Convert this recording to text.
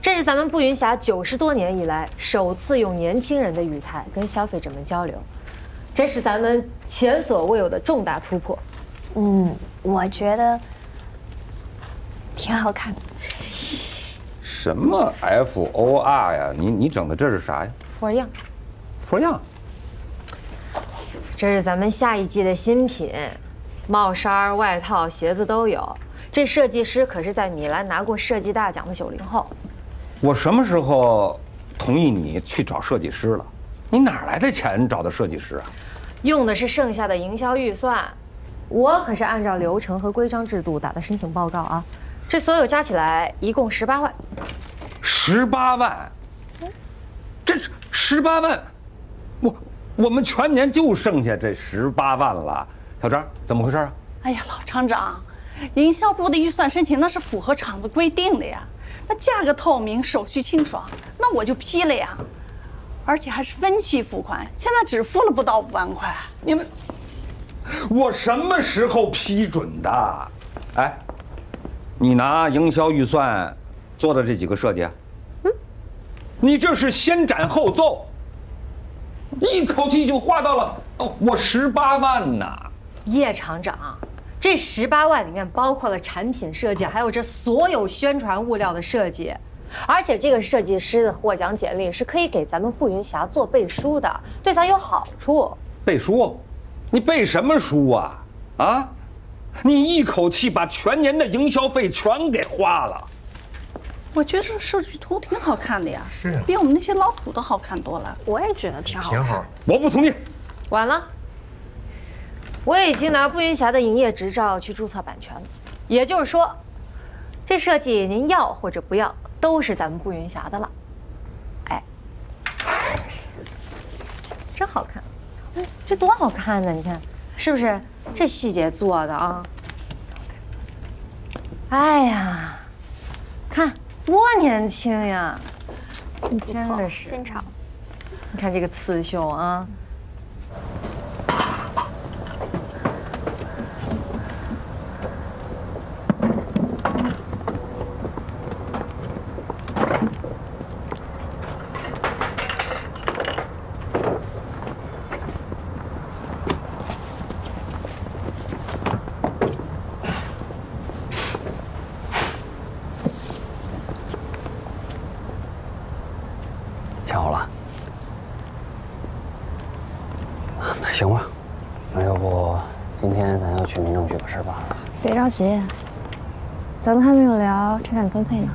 这是咱们步云侠九十多年以来首次用年轻人的语态跟消费者们交流，这是咱们前所未有的重大突破。嗯，我觉得挺好看的。什么 F O R 呀？你你整的这是啥呀？佛样。？For Young。这是咱们下一季的新品，帽衫、外套、鞋子都有。这设计师可是在米兰拿过设计大奖的九零后。我什么时候同意你去找设计师了？你哪来的钱找的设计师啊？用的是剩下的营销预算，我可是按照流程和规章制度打的申请报告啊。这所有加起来一共十八万。十八万，这是十八万，我我们全年就剩下这十八万了。小张，怎么回事啊？哎呀，老厂长，营销部的预算申请那是符合厂子规定的呀，那价格透明，手续清爽，那我就批了呀，而且还是分期付款，现在只付了不到五万块。你们，我什么时候批准的？哎，你拿营销预算做的这几个设计，嗯，你这是先斩后奏，一口气就花到了哦，我十八万呢。叶厂长，这十八万里面包括了产品设计，还有这所有宣传物料的设计，而且这个设计师的获奖简历是可以给咱们步云霞做背书的，对咱有好处。背书？你背什么书啊？啊？你一口气把全年的营销费全给花了。我觉得这设计图挺好看的呀，是比我们那些老土的好看多了。我也觉得挺好看。挺好。我不同意。晚了，我已经拿步云霞的营业执照去注册版权了，也就是说，这设计您要或者不要，都是咱们步云霞的了。哎，真好看，哎，这多好看呢！你看，是不是？这细节做的啊，哎呀，看多年轻呀！真的是新潮。你看这个刺绣啊。瞧好了。啊那行吧，那要不今天咱要去民政局把事办了。别着急，咱们还没有聊财产分配呢。